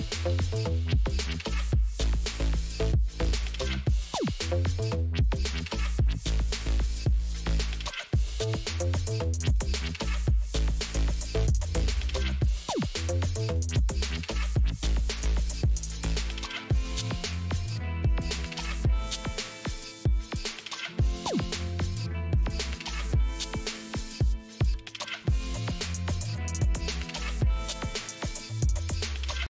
you